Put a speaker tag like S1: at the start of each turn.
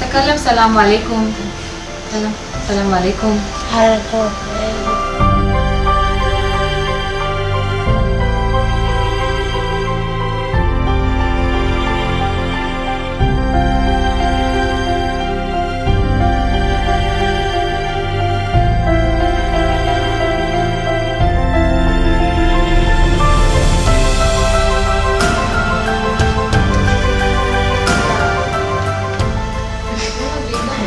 S1: تكلم سلام عليكم سلام سلام عليكم
S2: عليكم